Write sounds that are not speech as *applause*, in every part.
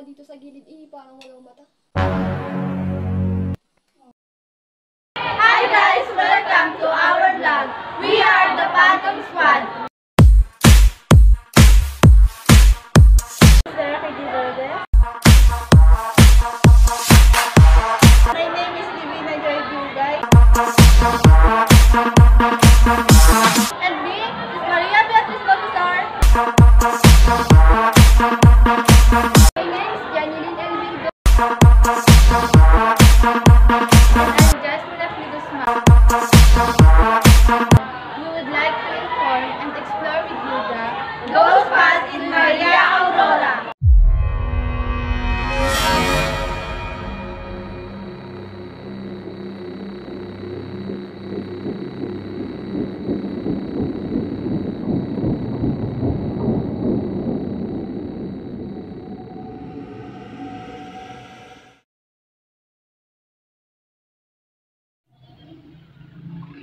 nga dito sa gilid, eh, parang walang mata. Hi guys! Welcome to our vlog. We are the Phantom Squad. My name is Divina Joy Dugay. And me is Maria Beatriz Comisar.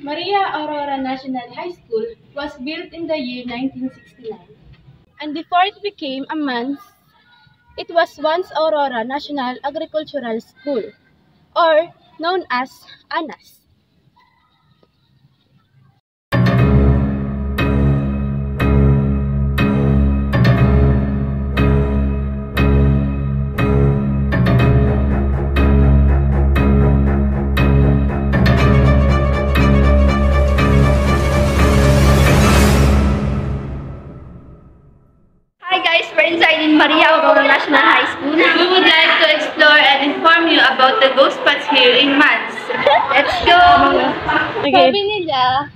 Maria Aurora National High School was built in the year 1969. And before it became a man's, it was once Aurora National Agricultural School, or known as ANAS. Sabi nila,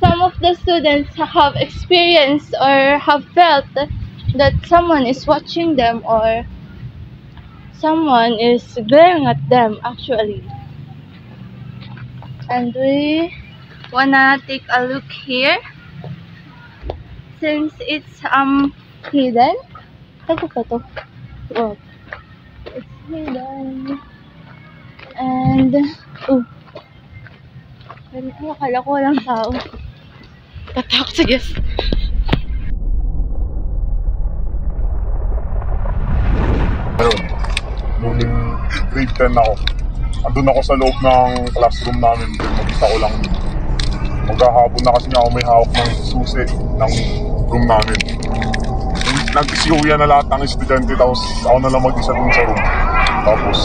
some of the students have experienced or have felt that someone is watching them or someone is glaring at them actually. And we wanna take a look here since it's um hidden. Oh. It's hidden. And, oh. Pero akala ko walang tao. Tatak, sige. Ayun, nung grade 10 ako, andun ako sa loob ng classroom namin. Nakita ko lang, magkahapon na kasi nga ako may hawak ng susi ng room namin. Nag-isiuya na lahat ng estudyante, tapos ako na lang mag-isa dun sa room. Tapos,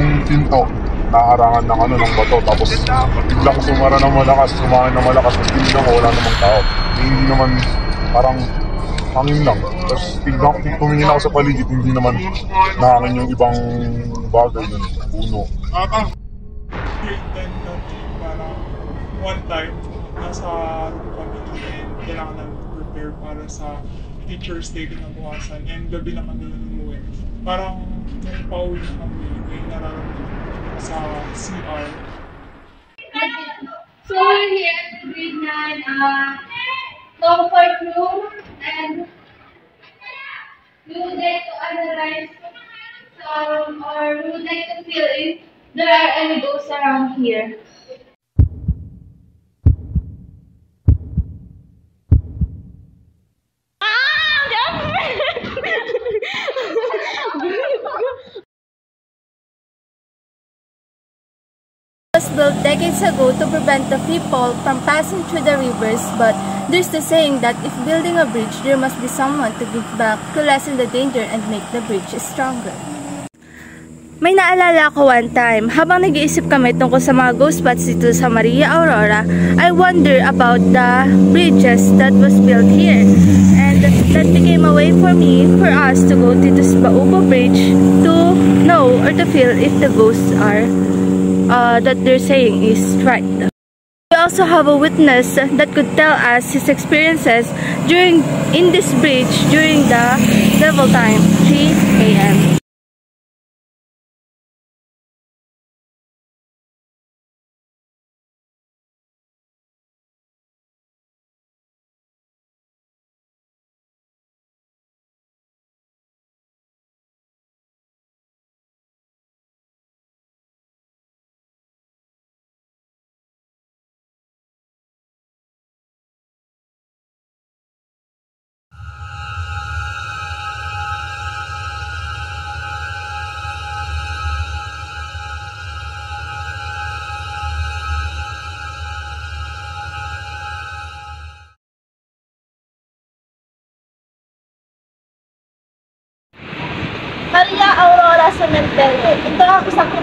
yung pinto, naharangan ng ano, ng bato. Tapos, biglang sumara ng malakas, sumangin ng malakas. Tapos, tinignan ko, wala namang tao. Eh, hindi naman, parang hangin lang. Tapos tignan, tumingin ako sa paligid, hindi naman nahangin yung ibang bagay ng puno. grade 10 kami, parang one time, nasa room kami and kailangan namin prepare para sa teacher's day kinabukasan and gabi na kami umuwi. Parang nung pauwi na kami, may nararamdaman So we're here at the grade 9 uh, comfort room and we would like to analyze some or we would like to feel if there are any ghosts around here. Was built decades ago to prevent the people from passing through the rivers, but there's the saying that if building a bridge, there must be someone to give back to lessen the danger and make the bridge stronger. May naalala ko one time, habang nag-iisip kami tungkol sa mga ghost spots dito sa Maria Aurora, I wonder about the bridges that was built here. And that became a way for me, for us to go to this Baubo Bridge to know or to feel if the ghosts are uh, that they're saying is right. We also have a witness that could tell us his experiences during in this bridge during the devil time, 3 a.m.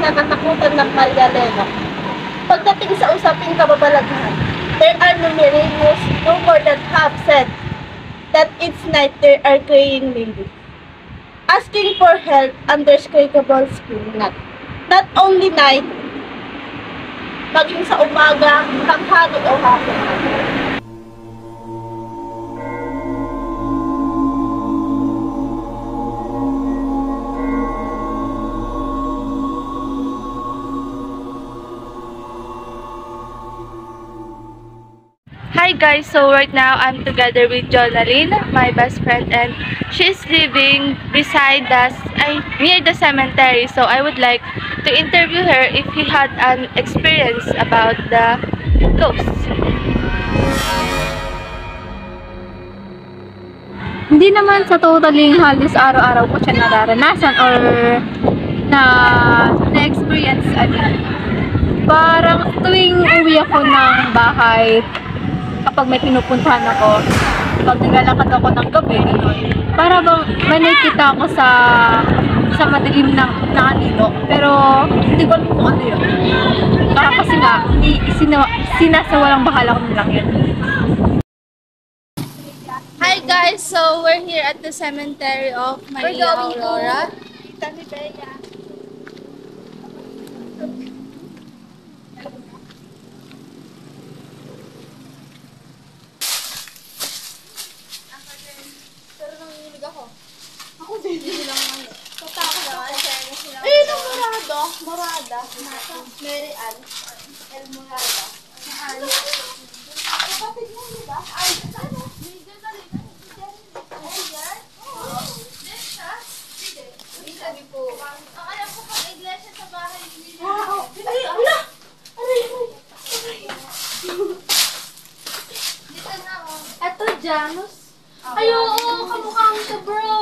kinakatakutan ng Maria Elena. Pagdating sa usaping kababalaghan, there are numerous rumors that have said that each night there are crying ladies. Asking for help under Squeakable School not, not only night, maging sa umaga, tanghali o hapon. Guys, so right now I'm together with Jonaline, my best friend, and she's living beside us, ay, near the cemetery. So I would like to interview her if he had an experience about the ghosts. Hindi naman sa totaling halos araw-araw ko siya nararanasan or na na-experience ano. Parang tuwing uwi ako ng bahay, kapag may pinupuntahan ako, pag naglalakad ako ng gabi, ganun, para bang may nakikita ako sa sa madilim ng, na anino. Pero hindi ko alam kung ano yun. Para kasi nga, hindi, sina, sinasawalang bahala ko lang yun. Hi guys, so we're here at the cemetery of Maria going to- Aurora. Morada. Mary Ann. El Morada. Kapatid mo, di ba? Ay, ano? Sabi po. Ang alam ko pag iglesia sa bahay nila. Wow! Ay, ala! Aray, na, oh. Janus. Ay, oo, kamukha mo siya, bro.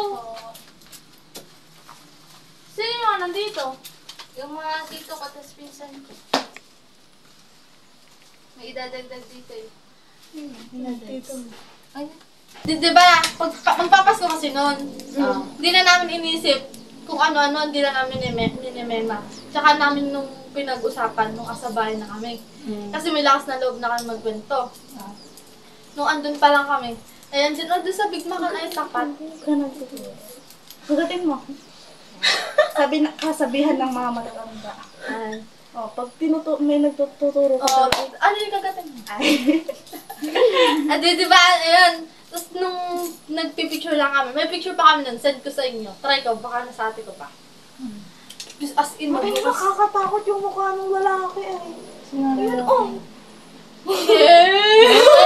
Sino yung nandito? Yung mga tito ko, tapos pinsan ko. May idadagdag dito eh. Di, di ba, pag pa, magpapasko kasi noon, hindi na namin inisip kung ano-ano, hindi na namin nime- ninemema. Tsaka namin nung pinag-usapan, nung kasabay na kami. Kasi may lakas na loob na kami magkwento. Nung andun pa lang kami, ayan, oh, doon sa Big Mac yung tapat. Pagdating mo. *laughs* Sabi na, kasabihan ng mga matatanda. Ayan. Oh, pag tinuto, may nagtuturo ka Oo, daw. ano yung kagatin mo? Ah, *laughs* di, ba, ayan. Tapos nung nagpipicture lang kami, may picture pa kami nun, send ko sa inyo. Try ko, baka nasa ate ko pa. Just as in, Ay, nakakatakot yung mukha ng lalaki ay. Ayun, oh. *laughs* *laughs*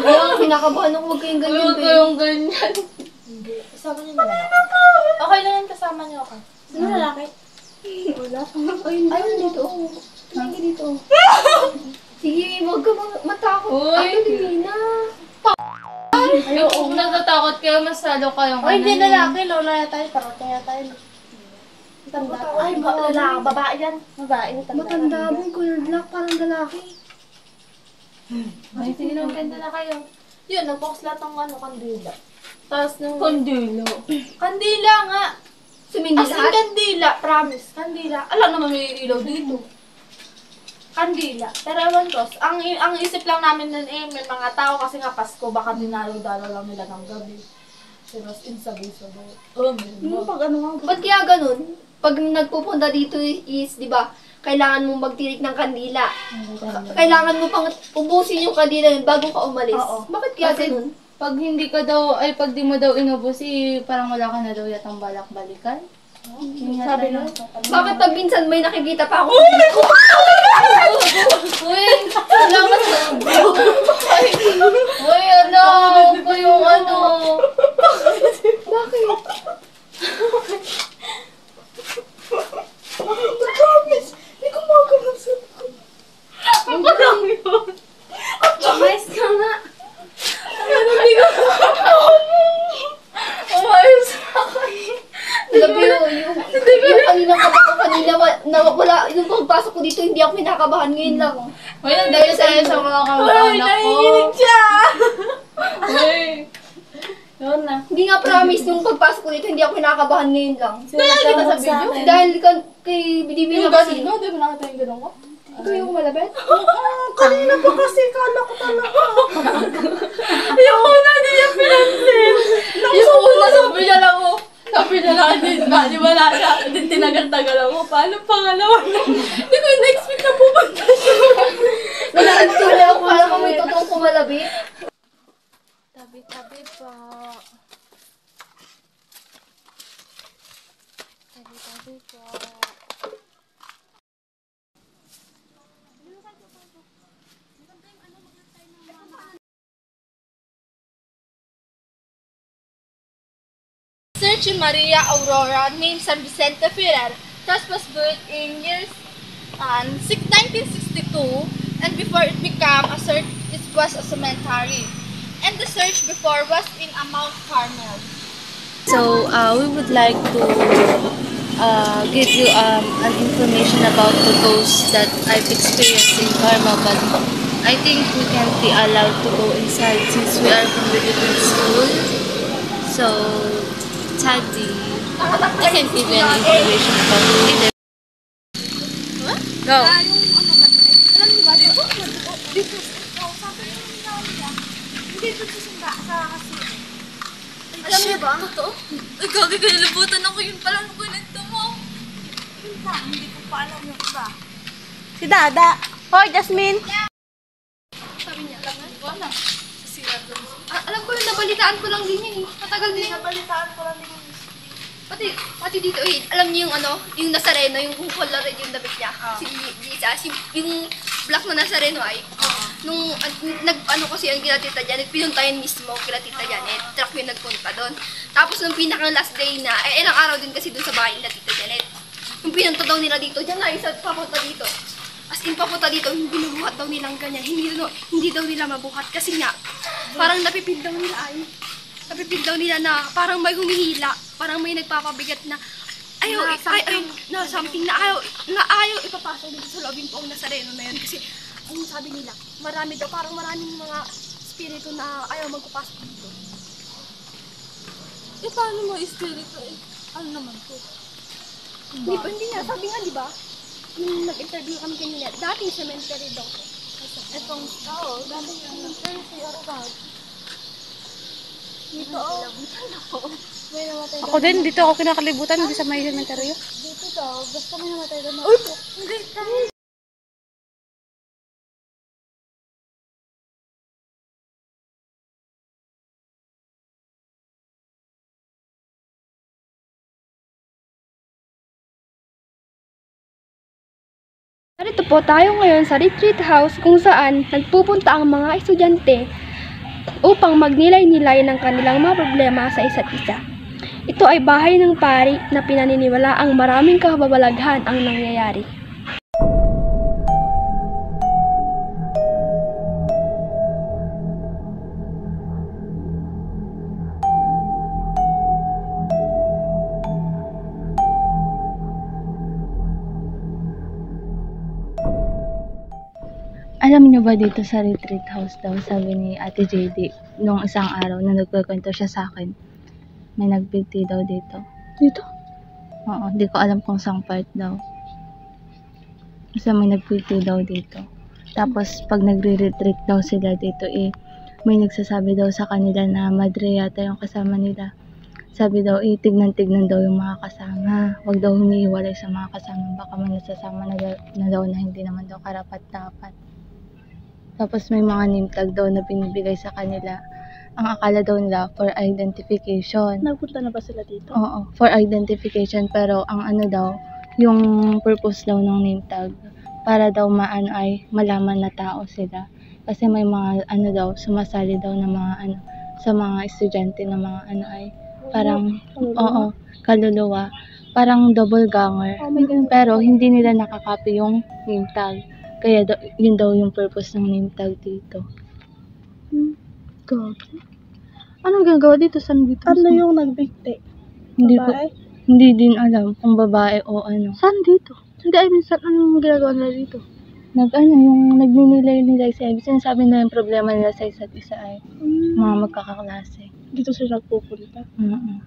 Wala, kinakabahan ako. Huwag kayong ganyan, Huwag kayong ganyan. Kasama niyo na lang. Okay lang yan, kasama niyo ako. Sino lalaki? Wala. Ayun, ayun dito. Tingin ka dito. *laughs* Sige, huwag ka ma- matakot. Uy. Divina. Ay, kung natatakot kayo, masalo kayong Ay, hindi ano, lalaki. Lola yata tayo. Parating yata tayo. Matanda. Ay, ba, lalaki, babae yan. Babae, matanda. Mo. Colored black. Parang lalaki. Ay, sige na, maganda na kayo. Yun, nagbox lahat ng ano, kandila. Tapos nung... Kandila? Kandila nga! Sumindi As in, kandila, promise. Kandila. Alam naman may ilaw dito. Kandila. Pero ewan ko, ang, ang isip lang namin nun eh, may mga tao kasi nga Pasko, baka dinalo-dalo lang nila ng gabi. Pero in sabay-sabay. Oh, Yung pag ano nga, Ba't kaya ganun? Pag nagpupunta dito is, di ba, kailangan mong magtirik ng kandila. Kailangan mo pang ubusin yung kandila yun bago ka umalis. Oo. Bakit kaya Kasi ganun? Pag hindi ka daw, ay pag di mo daw inubos, eh, parang wala ka na daw yatang balak balikan. Yun nga sabi na. Bakit pag minsan may nakikita pa ako? Uy! Salamat na! Uy, ano? Ko yung ano. Bakit? Promise! Hindi ko magawa sa Ano lang yun? Umayos ka nga. Umayos ako. Labi yung, yung, yung kanina ka ba kanina, na, wala, yung pagpasok ko dito, hindi ako pinakabahan ngayon lang. Uy, nandito tayo sa mga kamag-anak ko. siya! *laughs* Uy! Yun na. Hindi nga promise nung pagpasok ko dito, hindi ako kinakabahan ngayon lang. Kaya kita sa video. Dahil ka, kay Bidibin Yung na kasi. ganun ko, di ba nakita yung ganun ko? Ito yung malabit? Kanina pa kasi kala ko talaga. Yung una, di yung pinansin. Yung una, sabi niya lang ba, di ba na, din tinagal-tagal mo. Paano pangalawa na? Hindi ko na-expect na pupunta siya. Wala ako, parang kung may totoong kumalabit. Tabi-tabi po. Tabi-tabi po. Search Maria Aurora, named San Vicente Ferrer, thus was built in years um, 1962, and before it became a church, it was a cemetery. And the search before was in a Mount Carmel. So uh, we would like to uh, give you um, an information about the ghosts that I've experienced in Karma, but I think we can't be allowed to go inside since we are from the different school. So sadly, I can't give you any information about either. Go. Alam mo ba? Totoo? Ay, gagi ka nalibutan ako yun pala nung kwento mo. Si Dada. Hoy, Jasmine. Sabi niya, alam mo? Wala. Ah, alam ko yun, nabalitaan ko lang din yun eh. Matagal din. Nabalitaan ko lang din. Pati, pati dito eh, alam niyo yung ano, yung Nazareno, yung kung color red yung damit niya. Si Jesus, yung, yung black na Nazareno ay, nung an- nag, ano kasi ang kila Tita Janet, pinuntayan mismo kila Tita Janet, truck yung nagpunta doon. Tapos nung pinakang last day na, eh, ilang araw din kasi doon sa bahay nila Tita Janet. Yung pinunta daw nila dito, diyan nga, isa papunta dito. As in, papunta dito, yung binubuhat daw nilang ganyan. Hindi, daw- hindi daw nila mabuhat kasi nga, parang napipil daw nila ay. Napipil daw nila na parang may humihila. Parang may nagpapabigat na ayaw, ay, ay, na something na ayaw, na ayaw ipapasok dito sa loob yung poong Nazareno na yun. Kasi, ayun sabi nila, marami daw, parang maraming mga spirito na ayaw magpapasok dito. Eh, paano mo espiritu eh? Ano naman to? Hindi hindi nga, sabi nga, di ba? Nung nag-interview kami kanina, dating cemetery daw to. Etong tao, dami yung nag-serve ako ba? Dito oh. May namatay Ako din, dito ako kinakalibutan, hindi sa may cemetery. Dito daw, basta may namatay doon. Uy! Hindi. Narito po tayo ngayon sa retreat house kung saan nagpupunta ang mga estudyante upang magnilay-nilay ng kanilang mga problema sa isa't isa. Ito ay bahay ng pari na pinaniniwala ang maraming kababalaghan ang nangyayari. Niyo ba dito sa retreat house daw, sabi ni Ate JD, nung isang araw na nagkukwento siya sa akin, may nagbigti daw dito. Dito? Oo, di ko alam kung saan part daw. Basta may nagbigti daw dito. Tapos, pag nagre-retreat daw sila dito, eh, may nagsasabi daw sa kanila na madre yata yung kasama nila. Sabi daw, eh, tignan-tignan daw yung mga kasama. Huwag daw humihiwalay sa mga kasama. Baka may nasasama na, daw- na daw na hindi naman daw karapat-dapat. Tapos may mga name tag daw na binibigay sa kanila. Ang akala daw nila for identification. Nagpunta na ba sila dito? Oo, for identification. Pero ang ano daw, yung purpose daw ng name tag, para daw maano ay malaman na tao sila. Kasi may mga ano daw, sumasali daw ng mga ano, sa mga estudyante na mga ano ay, parang, oo, kaluluwa. Parang double ganger. Pero hindi nila nakakopy yung name tag. Kaya daw, yun daw yung purpose ng name tag dito. Gabi. Anong ginagawa dito? Saan dito? Ano yung nagbigti? Hindi ko, hindi din alam kung babae o ano. Saan dito? Hindi, I mean, saan anong ginagawa nila dito? nag ano, yung nagninilay-nilay sa ibig sinasabi na yung problema nila sa isa't isa ay mga magkakaklase. dito sila nagpupunta. Mm-mm.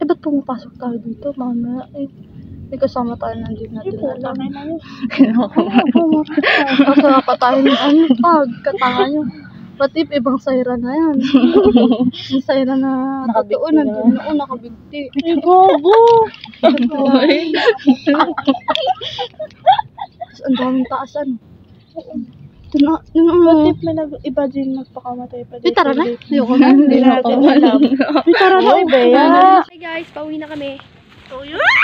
Eh, ba't pumapasok tayo dito? Mamaya, eh, may kasama tayo na hindi natin alam. Kasi pa tayo ng ano, pag katanga nyo. What if ibang sayra na yan? Yung sayra na totoo, nandun noon, nakabigti. Ay, gogo! Tapos ang daming taasan. Ito na, yun ang... What if may nag, iba din nagpakamatay pa dito? tara na. Ayoko na. Hindi na natin alam. Tara na. Uy, Bea. Hey guys, pauwi na kami. Hi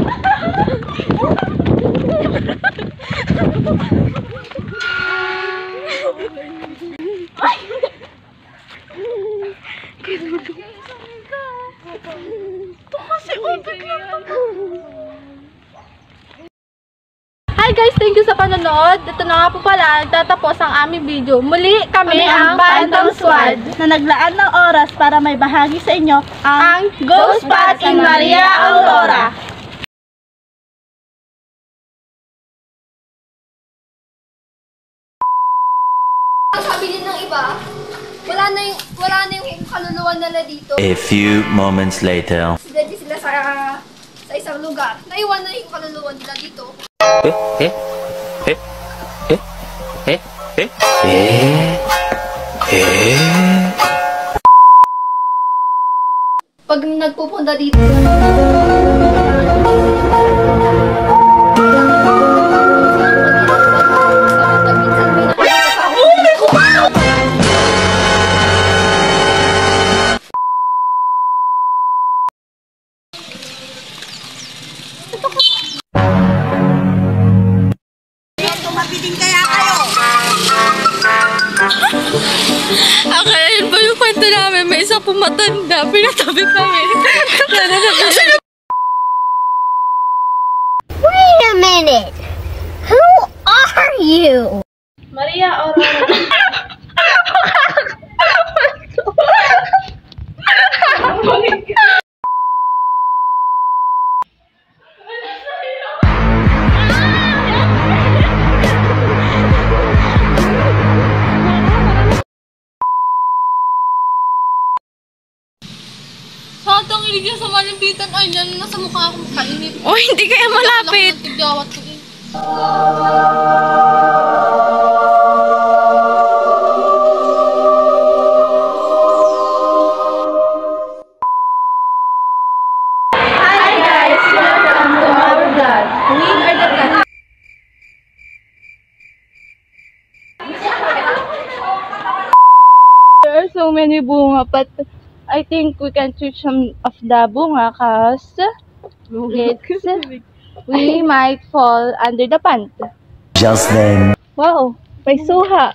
pala, nagtatapos ang aming video. Muli kami, ang Phantom Squad. Na naglaan ng oras para may bahagi sa inyo Ang ang Ghost Spot in Maria Aurora. Ang sabi din ng iba, wala na yung, wala na yung kaluluwa nila dito. A few moments later. Ready sila sa sa isang lugar. Naiwan na yung kaluluwa nila dito. Eh? Eh? ええー、えー、Pag nagpupunta dito namin? May isa pong matanda. Pinatabi kami. Wait a minute. Who are you? Maria oh, Aurora. Malimpitan. Ay, yan nasa mukha akong kainit. Oh, hindi kaya malapit. Tigawat ko eh. There are so many bunga, but I think we can choose some of the bunga cause it's, we might fall under the pant. Just then. Wow, may suha.